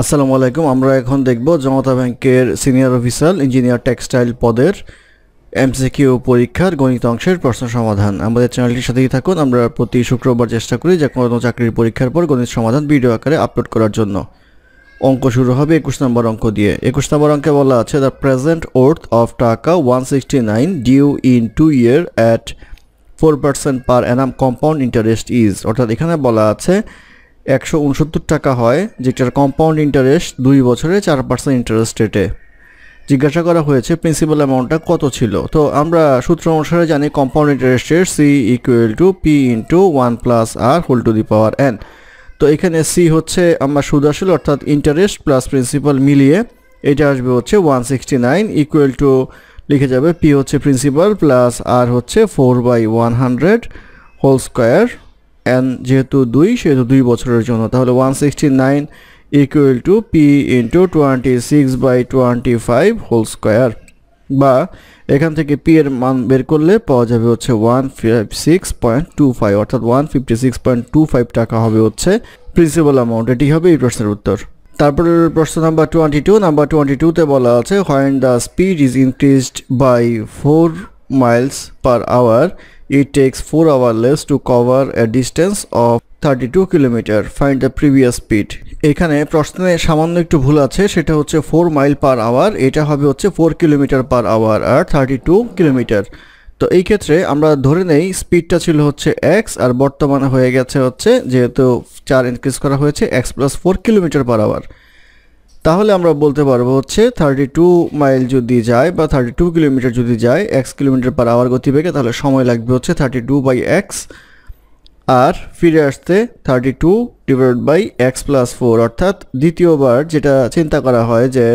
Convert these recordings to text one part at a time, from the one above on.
আসসালামু আলাইকুম, আমরা এখন দেখব জনতা ব্যাংকের সিনিয়র অফিসার ইঞ্জিনিয়ার টেক্সটাইল পদের এমসিকিউ পরীক্ষার গণিত অংশের প্রশ্ন সমাধান। আমাদের চ্যানেলটির সাথেই থাকুন, আমরা প্রতি শুক্রবার চেষ্টা করি যে কোনো চাকরির পরীক্ষার পর গণিত সমাধান ভিডিও আকারে আপলোড করার জন্য। অঙ্ক শুরু হবে একুশ নম্বর অঙ্ক দিয়ে। একুশ নম্বর অঙ্কে বলা আছে the present worth of taka one sixty nine due in two year at four percent per annum compound interest is অর্থাৎ এখানে বলা আছে একশো উনসত্তর টাকা হয়, যেটার কম্পাউন্ড ইন্টারেস্ট দুই বছরে চার পার্সেন্ট ইন্টারেস্ট রেটে জিজ্ঞাসা করা হয়েছে প্রিন্সিপাল অ্যামাউন্টটা কত ছিল। তো আমরা সূত্র অনুসারে জানি কম্পাউন্ড ইন্টারেস্টের C equal to P into one plus R whole to the power N তো এখানে সি হচ্ছে আমরা সুদ আসলে অর্থাৎ ইন্টারেস্ট প্লাস প্রিন্সিপাল মিলিয়ে এটা আসবে হচ্ছে one sixty nine equal to লিখে যাবে পি হচ্ছে প্রিন্সিপাল প্লাস আর হচ্ছে four by one hundred whole square N যেহেতু দুই, সেহেতু দুই বছরের জন্য, তাহলে one sixty nine equal to P into twenty six by twenty five whole square বা এখান থেকে পি এর মান বের করলে পাওয়া যাবে হচ্ছে one five six point two five অর্থাৎ one fifty six point two five টাকা হবে হচ্ছে প্রিন্সিপাল অ্যামাউন্ট এটি হবে এই প্রশ্নের উত্তর। তারপরে প্রশ্ন number twenty two number twenty টুতে বলা আছে when the speed is increased by four miles per hour it takes 4 hours less to cover a distance of 32 kilometre find the previous speed এখানে প্রশ্নে সামান্য একটু ভুল আছে, সেটা হচ্ছে 4 মাইল পার আওয়ার এটা হবে হচ্ছে 4 কিলোমিটার পার আওয়ার আর 32 কিলোমিটার তো এই ক্ষেত্রে আমরা ধরে নেই স্পিডটা ছিল হচ্ছে এক্স আর বর্তমানে হয়ে গেছে হচ্ছে যেহেতু চার ইনক্রিজ করা হয়েছে X plus four kilometre per hour তাহলে আমরা বলতে পারব হচ্ছে থার্টি টু মাইল যদি যায় বা থার্টি টু কিলোমিটার যদি যায় এক্স কিলোমিটার পার আওয়ার গতিবেগে, তাহলে সময় লাগবে হচ্ছে থার্টি টু বাই এক্স আর ফিরে আসতে thirty two divide by X plus four অর্থাৎ দ্বিতীয়বার যেটা চিন্তা করা হয় যে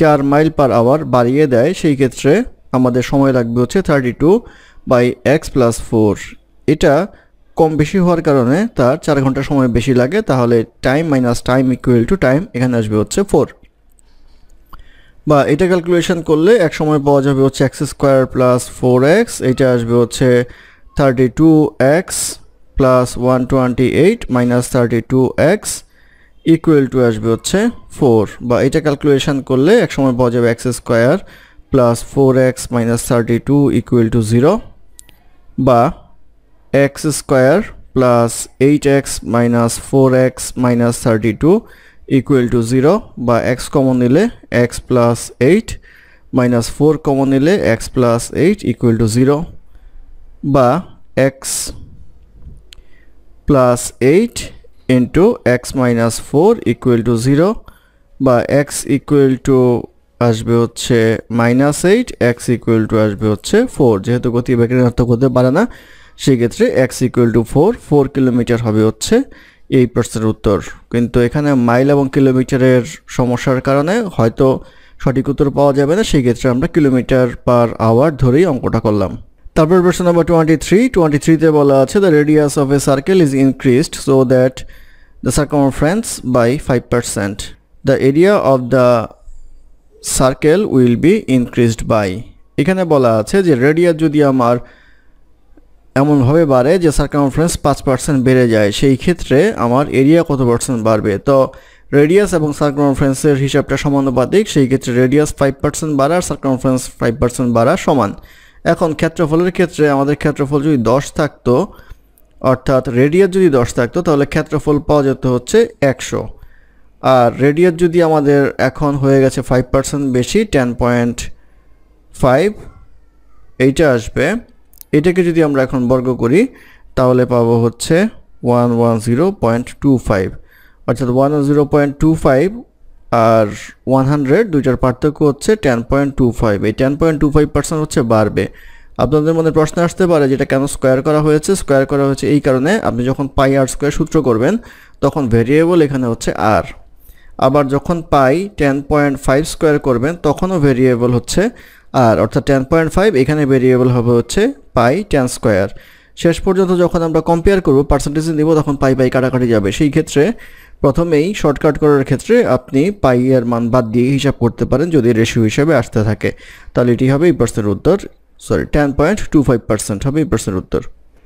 চার মাইল পার আওয়ার বাড়িয়ে দেয়, সেই ক্ষেত্রে আমাদের সময় লাগবে হচ্ছে thirty two by X plus four এটা কম বেশি হওয়ার কারণে তার চার ঘণ্টা সময় বেশি লাগে, তাহলে time minus time equal to time এখানে আসবে হচ্ছে ফোর বা এটা ক্যালকুলেশন করলে এক সময় পাওয়া যাবে হচ্ছে X square plus four X এটা আসবে হচ্ছে thirty two X plus one twenty eight minus thirty two X equal to আসবে হচ্ছে ফোর বা এটা ক্যালকুলেশন করলে এক সময় পাওয়া যাবে X square plus four X minus thirty two equal to zero বা eight X minus four X minus thirty two equal to zero বা এক্স কমন নিলে X plus eight minus four common নিলে X plus eight equal to zero বা X plus eight into X minus four equal to zero বা X equal to আসবে হচ্ছে minus eight X equal to আসবে হচ্ছে four যেহেতু গতি বেগের ঋণাত্মক হতে পারে না সেক্ষেত্রে X equal to four four kilometre হবে হচ্ছে এই প্রশ্নের উত্তর। কিন্তু এখানে মাইল এবং কিলোমিটারের সমস্যার কারণে হয়তো সঠিক উত্তর পাওয়া যাবে না সেই ক্ষেত্রে আমরা কিলোমিটার পার আওয়ার ধরেই অঙ্কটা করলাম। তারপর প্রশ্ন নাম্বার টোয়েন্টি থ্রি টোয়েন্টি থ্রিতে বলা আছে the radius of a circle is increased so that the circumference by five percent the area of the circle will be increased by এখানে বলা আছে যে রেডিয়াস যদি আমার এমনভাবে বাড়ে যে সার্কামফারেন্স পাঁচ পার্সেন্ট বেড়ে যায়। সেই ক্ষেত্রে আমার এরিয়া কত পার্সেন্ট বাড়বে? তো রেডিয়াস এবং সার্কামফারেন্সের হিসাবটা সমানুপাতিক। সেই ক্ষেত্রে রেডিয়াস ফাইভ পার্সেন্ট বাড়া আর সার্কামফারেন্স ফাইভ পার্সেন্ট বাড়া সমান। এখন ক্ষেত্রফলের ক্ষেত্রে আমাদের ক্ষেত্রফল যদি দশ থাকতো, অর্থাৎ রেডিয়াস যদি দশ থাকতো, তাহলে ক্ষেত্রফল পাওয়া যেত হচ্ছে একশো। আর রেডিয়াস যদি আমাদের এখন হয়ে গেছে ফাইভ পার্সেন্ট বেশি টেন পয়েন্ট ফাইভ এইটা আসবে এটাকে যদি আমরা এখন বর্গ করি, তাহলে পাবো হচ্ছে one one zero point two five অর্থাৎ one zero point two five আর ওয়ান হান্ড্রেড দুইটার পার্থক্য হচ্ছে টেন পয়েন্ট টু ফাইভ এই ten point two five percent হচ্ছে বাড়বে। আপনাদের মনে প্রশ্ন আসতে পারে যেটা কেন স্কোয়ার করা হয়েছে? স্কোয়ার করা হয়েছে এই কারণে আপনি যখন পাই আর স্কোয়ার সূত্র করবেন, তখন ভেরিয়েবল এখানে হচ্ছে আর আবার যখন pi ten point five square করবেন, তখনও ভেরিয়েবল হচ্ছে আর অর্থাৎ টেন পয়েন্ট ফাইভ এখানে ভেরিয়েবল হবে হচ্ছে পাই টেন স্কোয়ার শেষ পর্যন্ত যখন আমরা কম্পেয়ার করব পার্সেন্টেজ নিব, তখন পাই পাই কাটাকাটি যাবে। সেই ক্ষেত্রে প্রথমেই শর্টকাট করার ক্ষেত্রে আপনি পাই মান বাদ দিয়ে হিসাব করতে পারেন যদি রেশিও হিসাবে আসতে থাকে। তাহলে এটি হবে এই প্রশ্নের উত্তর। Sorry ten point two five percent হবে এই প্রশ্নের উত্তর।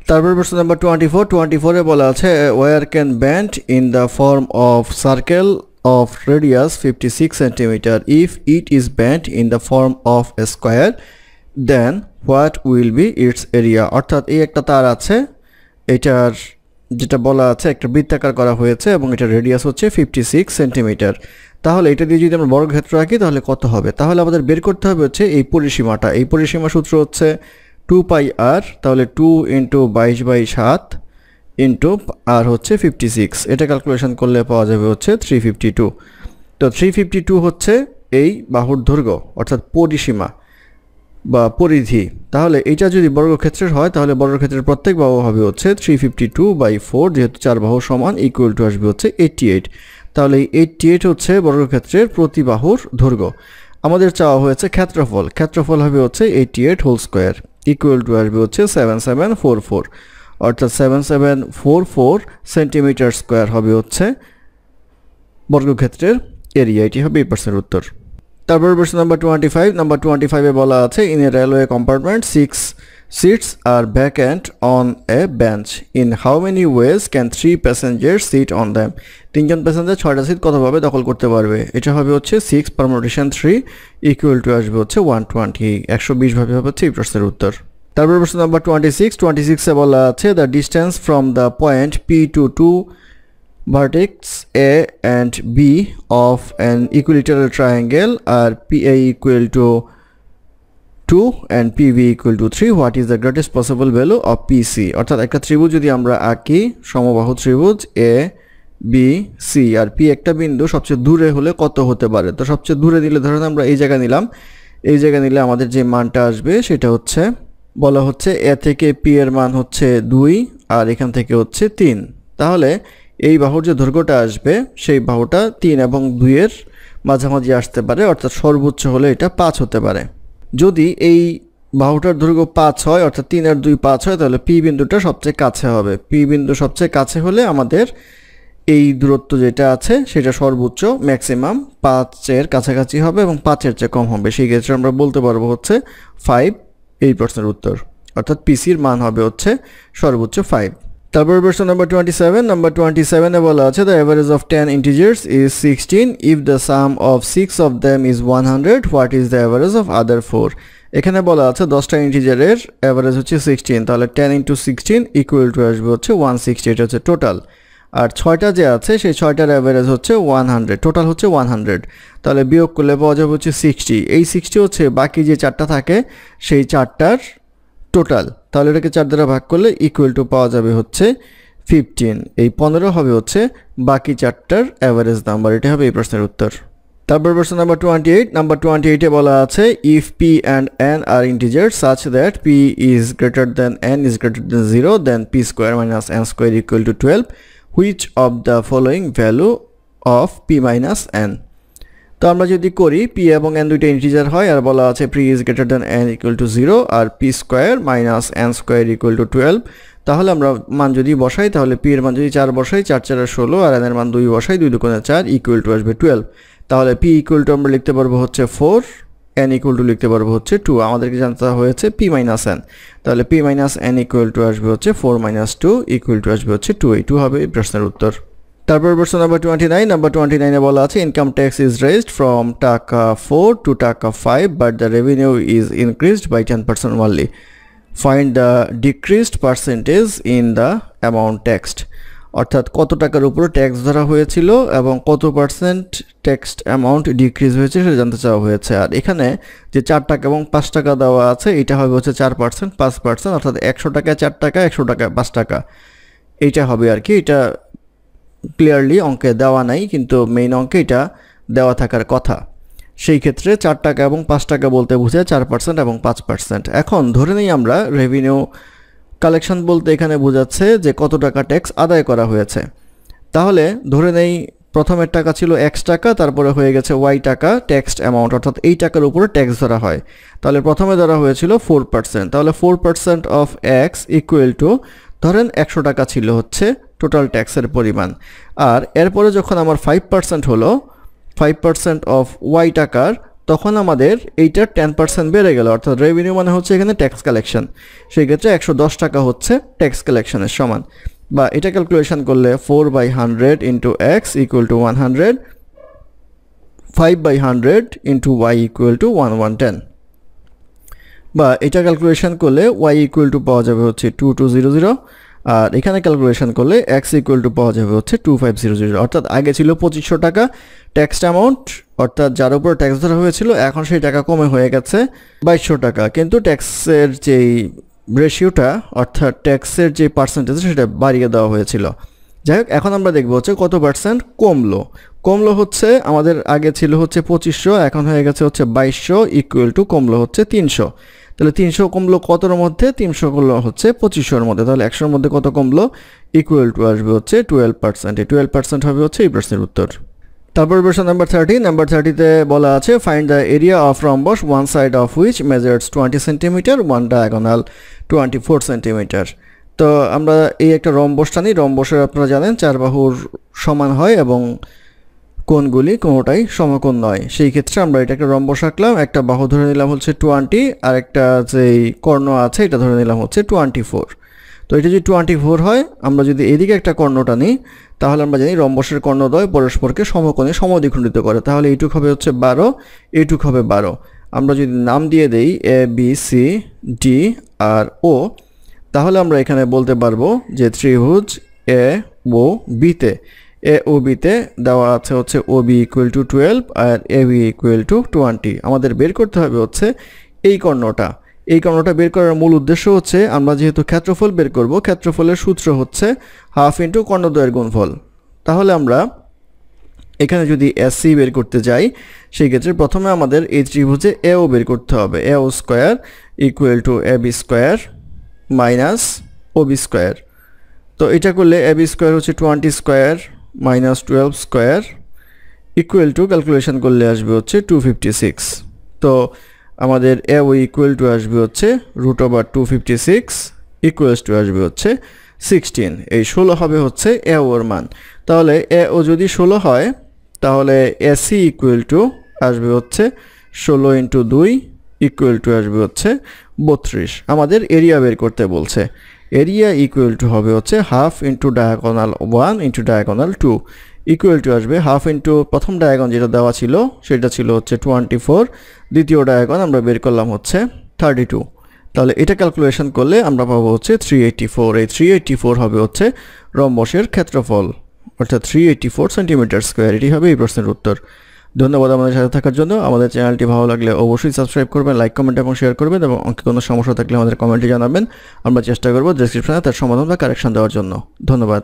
তারপর প্রশ্ন নাম্বার টোয়েন্টি ফোর টোয়েন্টি ফোরে বলা আছে wire can bend in the form of circle of radius 56 centimeter. If it is bent in the form of a square, then what will be its area? অর্থাৎ এই একটা তার আছে, এটার যেটা বলা আছে, একটা বৃত্তাকার করা হয়েছে এবং এটার রেডিয়াস হচ্ছে ফিফটি সিক্স সেন্টিমিটার তাহলে এটা দিয়ে যদি আমরা বর্গক্ষেত্র আঁকি, তাহলে কত হবে? তাহলে আমাদের বের করতে হবে হচ্ছে এই পরিসীমাটা। এই পরিসীমা সূত্র হচ্ছে টু পাই আর তাহলে টু ইন্টু বাইশ বাই সাত ইন্টু আর হচ্ছে ফিফটি সিক্স এটা ক্যালকুলেশন করলে পাওয়া যাবে হচ্ছে থ্রি ফিফটি টু তো থ্রি ফিফটি টু হচ্ছে এই বাহুর দৈর্ঘ্য, অর্থাৎ পরিসীমা বা পরিধি। তাহলে এটা যদি বর্গক্ষেত্রের হয়, তাহলে বর্গক্ষেত্রের প্রত্যেক বাহু হবে হচ্ছে three fifty two by four যেহেতু চার বাহু সমান ইকুয়াল টু আসবে হচ্ছে এইটটি এইট তাহলে এই এইটটি এইট হচ্ছে বর্গক্ষেত্রের প্রতি বাহুর দৈর্ঘ্য। আমাদের চাওয়া হয়েছে ক্ষেত্রফল। ক্ষেত্রফল হবে হচ্ছে eighty eight whole square equal to আসবে হচ্ছে সেভেন সেভেন ফোর ফোর অর্থাৎ seven seven four four centimetre square হবে হচ্ছে বর্গক্ষেত্রের এরিয়া এটি হবে এই পার্সেন্ট উত্তর। তারপর প্রশ্ন number twenty five number twenty ফাইভে বলা আছে in a railway compartment six seats are vacant on a bench in how many ways can three passenger sit on them তিনজন প্যাসেঞ্জার ছয়টা সিট কতভাবে দখল করতে পারবে? এটা হবে হচ্ছে six permutation three equal to আসবে হচ্ছে ওয়ান টোয়েন্টি একশো বিশ ভাবে হবে হচ্ছে এই প্রশ্নের উত্তর। তারপর প্রশ্ন নাম্বার টোয়েন্টি সিক্স বলা আছে the distance from the point P to to vertex A and B of an equilateral triangle are PA equal to 2 and PV equal to 3 what is the greatest possible value of PC অর্থাৎ একটা ত্রিভুজ যদি আমরা আঁকি, সমবাহু ত্রিভুজ A, B, C, R P একটা বিন্দু সবচেয়ে দূরে হলে কত হতে পারে? তো সবচেয়ে দূরে দিলে ধরেন আমরা এই জায়গা নিলাম, এই জায়গা নিলে আমাদের যে মানটা আসবে সেটা হচ্ছে বলা হচ্ছে এ থেকে পি এর মান হচ্ছে দুই আর এখান থেকে হচ্ছে তিন। তাহলে এই বাহুর যে দৈর্ঘ্যটা আসবে, সেই বাহুটা তিন এবং দুইয়ের মাঝামাঝি আসতে পারে, অর্থাৎ সর্বোচ্চ হলে এটা পাঁচ হতে পারে। যদি এই বাহুটার দৈর্ঘ্য পাঁচ হয়, অর্থাৎ তিন আর দুই পাঁচ হয়, তাহলে পি বিন্দুটা সবচেয়ে কাছে হবে। পি বিন্দু সবচেয়ে কাছে হলে আমাদের এই দূরত্ব যেটা আছে, সেটা সর্বোচ্চ, ম্যাক্সিমাম পাঁচের কাছাকাছি হবে এবং পাঁচের চেয়ে কম হবে। সেই ক্ষেত্রে আমরা বলতে পারব হচ্ছে ফাইভ এই প্রশ্নের উত্তর। অর্থাৎ পিসির মান হবে হচ্ছে সর্বোচ্চ ফাইভ তারপর প্রশ্ন number twenty seven number twenty সেভেনে বলা আছে the average of ten integers is sixteen if the sum of six of them is one hundred what is the average of other four এখানে বলা আছে, দশটা ইন্টিজারের অ্যাভারেজ হচ্ছে সিক্সটিন তাহলে ten into sixteen equal to আসবে হচ্ছে one sixty এটা হচ্ছে টোটাল আর ছয়টা যে আছে, সেই ছয়টার অ্যাভারেজ হচ্ছে ওয়ান হান্ড্রেড টোটাল হচ্ছে ওয়ান হান্ড্রেড তাহলে বিয়োগ করলে পাওয়া যাবে হচ্ছে সিক্সটি এই সিক্সটি হচ্ছে বাকি যে চারটা থাকে, সেই চারটার টোটাল তাহলে এটাকে চার দ্বারা ভাগ করলে ইকুয়াল টু পাওয়া যাবে হচ্ছে ফিফটিন এই পনেরো হবে হচ্ছে বাকি চারটার অ্যাভারেজ নাম্বার এটা হবে এই প্রশ্নের উত্তর। তারপর প্রশ্ন number twenty eight number twenty এইটে বলা আছে if P and N are integer such that P is greater than N is greater than zero then P square minus N square equal to twelve which of the following value of P minus N তো আমরা যদি করি P এবং N দুইটা integer হয়, আর বলা আছে P is greater than N equal to zero R P square minus N square equal to twelve তাহলে আমরা মান যদি বসাই, তাহলে পি এর মান যদি চার বসাই, চার চারের ষোলো, আর এন এর মান দুই বসাই, দুই দুকোণে চার ইকুয়াল টু আসবে টুয়েলভ তাহলে পি ইকুয়াল টু আমরা লিখতে পারব হচ্ছে ফোর এন ইকুয়াল টু লিখতে পারব হচ্ছে টু আমাদেরকে জানতে হয়েছে পি মাইনাস এন তাহলে P minus N equal to আসবে হচ্ছে four minus two equal to আসবে হচ্ছে টু এই টু হবে এই প্রশ্নের উত্তর। তারপর প্রশ্ন number twenty nine number twenty নাইনে বলা আছে income tax is raised from taka four to taka five but the revenue is increased by ten percent only find the decreased percentage in the amount taxed অর্থাৎ কত টাকার উপরে tax ধরা হয়েছিল এবং কত পার্সেন্ট ট্যাক্স অ্যামাউন্ট ডিক্রিজ হয়েছে সেটা জানতে চাওয়া হয়েছে। আর এখানে যে চার টাকা এবং পাঁচ টাকা দেওয়া আছে, এটা হবে হচ্ছে চার পার্সেন্ট পাঁচ পার্সেন্ট অর্থাৎ একশো টাকায় চার টাকা, একশো টাকা, পাঁচ টাকা। এইটা হবে আর কি, এটা ক্লিয়ারলি অঙ্কে দেওয়া নাই, কিন্তু মেইন অঙ্কে এটা দেওয়া থাকার কথা। সেই ক্ষেত্রে চার টাকা এবং পাঁচ টাকা বলতে বুঝে চার পার্সেন্ট এবং পাঁচ পার্সেন্ট এখন ধরে নিই আমরা রেভিনিউ কালেকশন বলতে এখানে বোঝাচ্ছে যে কত টাকা ট্যাক্স আদায় করা হয়েছে। তাহলে ধরে নেই প্রথমের টাকা ছিল এক্স টাকা, তারপরে হয়ে গেছে ওয়াই টাকা ট্যাক্সড অ্যামাউন্ট অর্থাৎ এই টাকার উপরে ট্যাক্স ধরা হয়। তাহলে প্রথমে ধরা হয়েছিল ফোর পার্সেন্ট তাহলে four percent of X equal to ধরেন একশো টাকা ছিল হচ্ছে টোটাল ট্যাক্সের পরিমাণ। আর এরপরে যখন আমার ফাইভ পার্সেন্ট হলো ফাইভ পার্সেন্ট অফ ওয়াই টাকার তখন আমাদের এইটার টেন পার্সেন্ট বেড়ে গেল। অর্থাৎ রেভিনিউ মানে হচ্ছে এখানে ট্যাক্স কালেকশন সেই ক্ষেত্রে একশো দশ টাকা হচ্ছে ট্যাক্স কালেকশনের সমান। বা এটা ক্যালকুলেশন করলে four by hundred into X equal to one hundred five by hundred into Y equal to one one ten বা এটা ক্যালকুলেশন করলে ওয়াই ইকুয়াল টু পাওয়া যাবে হচ্ছে টু টু জিরো জিরো আর এখানে ক্যালকুলেশন করলে এক্স ইকুয়াল টু পাওয়া যাবে হচ্ছে টু ফাইভ জিরো জিরো অর্থাৎ আগে ছিল পঁচিশশো টাকা ট্যাক্স অ্যামাউন্ট অর্থাৎ যার উপর ট্যাক্স ধরা হয়েছিল, এখন সেই টাকা কমে হয়ে গেছে বাইশশো টাকা। কিন্তু ট্যাক্সের যেই রেশিওটা অর্থাৎ ট্যাক্সের যে পার্সেন্টেজ সেটা বাড়িয়ে দেওয়া হয়েছিল। যাই হোক, এখন আমরা দেখব হচ্ছে কত পার্সেন্ট কমলো। কমলো হচ্ছে, আমাদের আগে ছিল হচ্ছে পঁচিশশো, এখন হয়ে গেছে হচ্ছে বাইশশো ইকুয়াল টু কমলো হচ্ছে তিনশো। তাহলে তিনশো কমলো কতর মধ্যে? তিনশো কমলো হচ্ছে পঁচিশশোর মধ্যে। তাহলে একশোর মধ্যে কত কমলো? ইকুয়াল টু আসবে হচ্ছে টুয়েলভ পার্সেন্ট এই টুয়েলভ পার্সেন্ট হবে হচ্ছে এই প্রশ্নের উত্তর। তারপর প্রশ্ন নাম্বার থার্টি নাম্বার থার্টিতে বলা আছে find the area of rhombus one side of which measures twenty centimetre one diagonal twenty four centimetre তো আমরা এই একটা রম্বস টানি। রম্বসের আপনারা জানেন, চার বাহুর সমান হয় এবং কোণগুলি কোনোটাই সমকোণ নয়। সেই ক্ষেত্রে আমরা এটা একটা রম্বস আঁকলাম, একটা বাহু ধরে নিলাম হচ্ছে টোয়েন্টি, আর একটা যেই কর্ণ আছে এটা ধরে নিলাম হচ্ছে টোয়েন্টি ফোর। তো এটা যদি টোয়েন্টি ফোর হয়, আমরা যদি এদিকে একটা কর্ণটা নিই, তাহলে আমরা জানি রম্বসের কর্ণদ্বয় পরস্পরকে সমকোণে সমদ্বিখণ্ডিত করে। তাহলে এইটুক হবে হচ্ছে বারো, এইটুক হবে বারো। আমরা যদি নাম দিয়ে দেই এ বি সি ডি আর ও তাহলে আমরা এখানে বলতে পারব যে ত্রিভুজ এ ও বিতে এ ও বিতে দেওয়া আছে হচ্ছে O B equal to twelve R A B equal to twenty আমাদের বের করতে হবে হচ্ছে এই কর্ণটা। এই কর্ণটা বের করার মূল উদ্দেশ্য হচ্ছে আমরা যেহেতু ক্ষেত্রফল বের করব, ক্ষেত্রফলের সূত্র হচ্ছে হাফ ইন্টু কর্ণদ্বয়ের গুণফল। তাহলে আমরা এখানে যদি এসসি বের করতে যাই, সেই ক্ষেত্রে প্রথমে আমাদের এই ত্রিভুজে এও বের করতে হবে। A O square equal to A B square minus O B square তো এটা করলে এ বি স্কোয়ার হচ্ছে twenty square minus twelve square equal to calculation করলে আসবে হচ্ছে টু ফিফটি সিক্স তো আমাদের এ ও ইকুয়াল টু আসবে হচ্ছে root over two fifty six equals to আসবে হচ্ছে সিক্সটিন এই ষোলো হবে হচ্ছে এ ওর মান। তাহলে এ ও যদি ষোলো হয়, তাহলে এসি ইকুয়াল টু আসবে হচ্ছে ষোলো ইন্টু দুই ইকুয়াল টু আসবে হচ্ছে বত্রিশ। আমাদের এরিয়া বের করতে বলছে। এরিয়া ইকুয়াল টু হবে হচ্ছে half into diagonal one into diagonal two equal to আসবে হাফ ইন্টু প্রথম ডায়াগন যেটা দেওয়া ছিল, সেটা ছিল হচ্ছে টোয়েন্টি ফোর দ্বিতীয় ডায়াগন আমরা বের করলাম হচ্ছে থার্টি টু তাহলে এটা ক্যালকুলেশন করলে আমরা পাবো হচ্ছে থ্রি এইট্টি ফোর এই থ্রি এইট্টি ফোর হবে হচ্ছে রম্বসের ক্ষেত্রফল। অর্থাৎ three eighty four centimetre square এটি হবে এই প্রশ্নের উত্তর। ধন্যবাদ আমাদের সাথে থাকার জন্য। আমাদের চ্যানেলটি ভালো লাগলে অবশ্যই সাবস্ক্রাইব করবেন, লাইক, কমেন্ট এবং শেয়ার করবেন এবং অঙ্কে কোনো সমস্যা থাকলে আমাদের কমেন্টে জানাবেন। আমরা চেষ্টা করব ডিসক্রিপশানে তার সমাধান বা কারেকশন দেওয়ার জন্য। ধন্যবাদ।